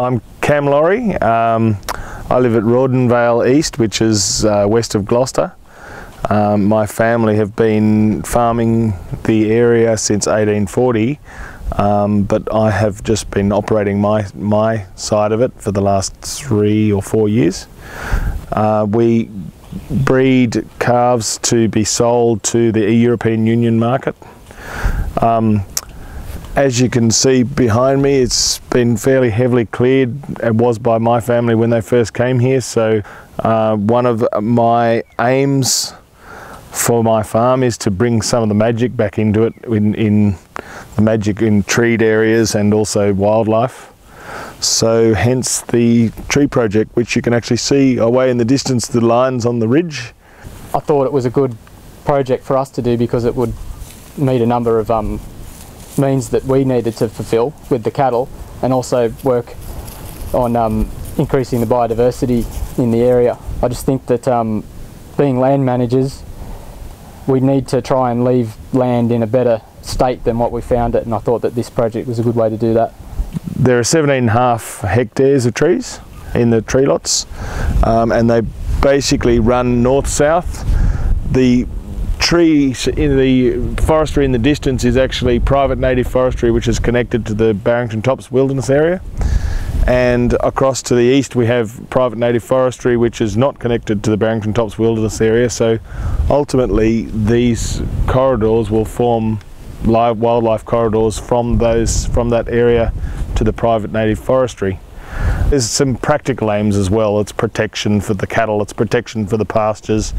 I'm Cam Laurie. Um, I live at Rawdonvale East, which is uh, west of Gloucester. Um, my family have been farming the area since 1840, um, but I have just been operating my, my side of it for the last three or four years. Uh, we breed calves to be sold to the European Union market. Um, as you can see behind me, it's been fairly heavily cleared. It was by my family when they first came here. So uh, one of my aims for my farm is to bring some of the magic back into it in, in the magic in treed areas and also wildlife. So hence the tree project, which you can actually see away in the distance, the lines on the ridge. I thought it was a good project for us to do because it would meet a number of um, means that we needed to fulfill with the cattle and also work on um, increasing the biodiversity in the area. I just think that um, being land managers, we need to try and leave land in a better state than what we found it and I thought that this project was a good way to do that. There are 17 and a half hectares of trees in the tree lots um, and they basically run north-south. The trees in the forestry in the distance is actually private native forestry which is connected to the Barrington Tops wilderness area and across to the east we have private native forestry which is not connected to the Barrington Tops wilderness area so ultimately these corridors will form live wildlife corridors from those from that area to the private native forestry. There's some practical aims as well. It's protection for the cattle, it's protection for the pastures.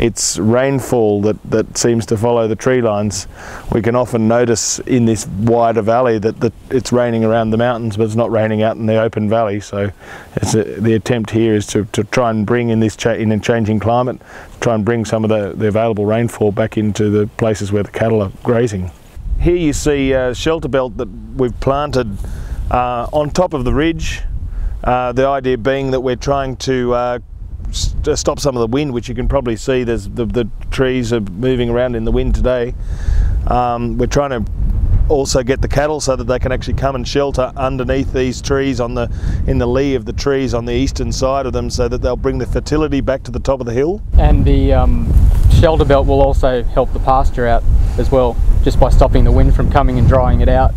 It's rainfall that, that seems to follow the tree lines. We can often notice in this wider valley that, that it's raining around the mountains but it's not raining out in the open valley. So a, the attempt here is to, to try and bring in this in a changing climate, try and bring some of the, the available rainfall back into the places where the cattle are grazing. Here you see a shelter belt that we've planted uh, on top of the ridge uh, the idea being that we're trying to uh, st stop some of the wind, which you can probably see. There's the, the trees are moving around in the wind today. Um, we're trying to also get the cattle so that they can actually come and shelter underneath these trees on the in the lee of the trees on the eastern side of them so that they'll bring the fertility back to the top of the hill. And the um, shelter belt will also help the pasture out as well just by stopping the wind from coming and drying it out.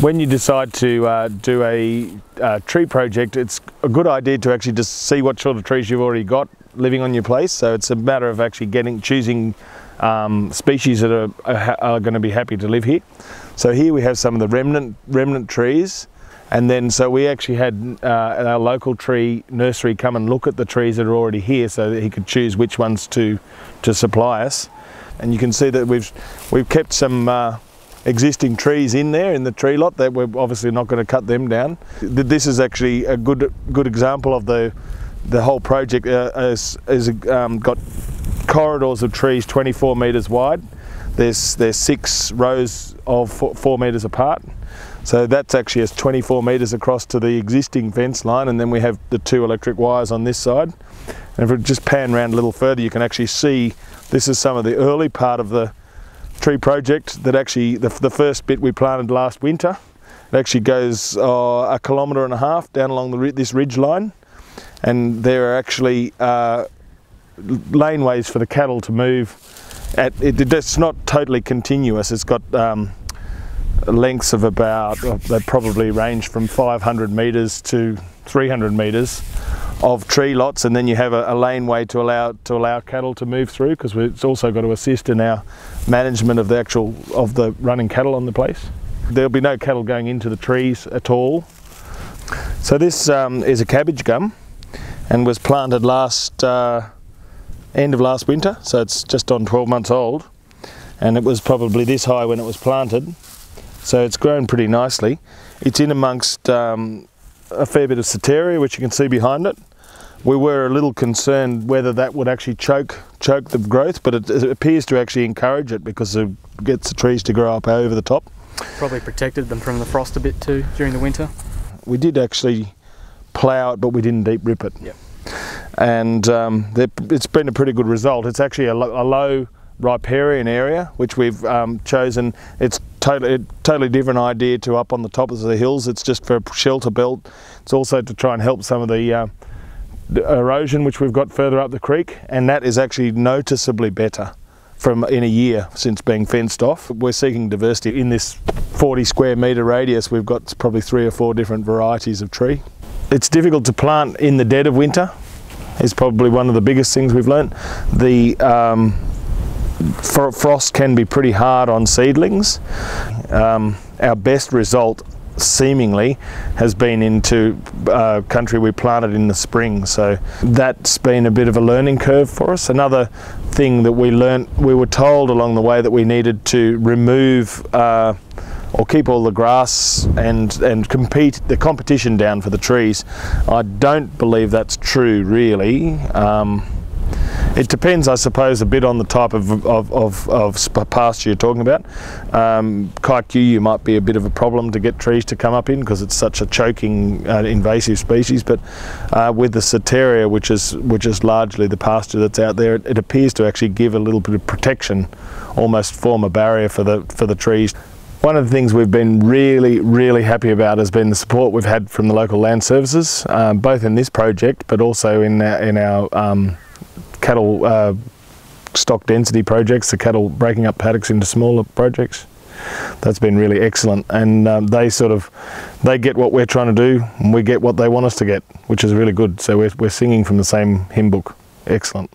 When you decide to uh, do a uh, tree project, it's a good idea to actually just see what sort of trees you've already got living on your place. So it's a matter of actually getting choosing um, species that are, are, are going to be happy to live here. So here we have some of the remnant remnant trees. And then, so we actually had uh, our local tree nursery come and look at the trees that are already here so that he could choose which ones to, to supply us. And you can see that we've, we've kept some uh, existing trees in there in the tree lot that we're obviously not going to cut them down. This is actually a good good example of the the whole project uh, has, um, got corridors of trees 24 metres wide. There's, there's six rows of four, four metres apart. So that's actually as 24 metres across to the existing fence line and then we have the two electric wires on this side. And if we just pan around a little further you can actually see this is some of the early part of the tree project that actually, the, the first bit we planted last winter, it actually goes uh, a kilometre and a half down along the, this ridge line. And there are actually uh, laneways for the cattle to move at, it, it's not totally continuous, it's got um, lengths of about, they probably range from 500 metres to 300 metres of tree lots and then you have a, a laneway to allow to allow cattle to move through because it's also got to assist in our management of the actual of the running cattle on the place. There'll be no cattle going into the trees at all. So this um, is a cabbage gum and was planted last uh, end of last winter so it's just on 12 months old and it was probably this high when it was planted so it's grown pretty nicely. It's in amongst um, a fair bit of Setaria which you can see behind it we were a little concerned whether that would actually choke choke the growth, but it, it, appears to actually encourage it because it gets the trees to grow up over the top. Probably protected them from the frost a bit too during the winter. We did actually plough it, but we didn't deep rip it. Yep. And um, it's been a pretty good result. It's actually a, a low riparian area, which we've um, chosen. It's totally totally different idea to up on the top of the hills. It's just for shelter belt. It's also to try and help some of the, uh, the erosion which we've got further up the creek, and that is actually noticeably better from in a year since being fenced off. We're seeking diversity in this 40 square metre radius. We've got probably three or four different varieties of tree. It's difficult to plant in the dead of winter is probably one of the biggest things we've learnt. The um, frost can be pretty hard on seedlings. Um, our best result seemingly has been into uh, country we planted in the spring so that's been a bit of a learning curve for us another thing that we learnt we were told along the way that we needed to remove uh, or keep all the grass and and compete the competition down for the trees. I don't believe that's true really. Um, it depends, I suppose, a bit on the type of, of, of, of pasture you're talking about. Um, Kikuyu might be a bit of a problem to get trees to come up in because it's such a choking uh, invasive species. But uh, with the Setaria, which is which is largely the pasture that's out there, it, it appears to actually give a little bit of protection, almost form a barrier for the for the trees. One of the things we've been really, really happy about has been the support we've had from the local land services, um, both in this project but also in our, in our um, cattle uh, stock density projects, the cattle breaking up paddocks into smaller projects. That's been really excellent, and um, they sort of they get what we're trying to do, and we get what they want us to get, which is really good. So we're, we're singing from the same hymn book. Excellent.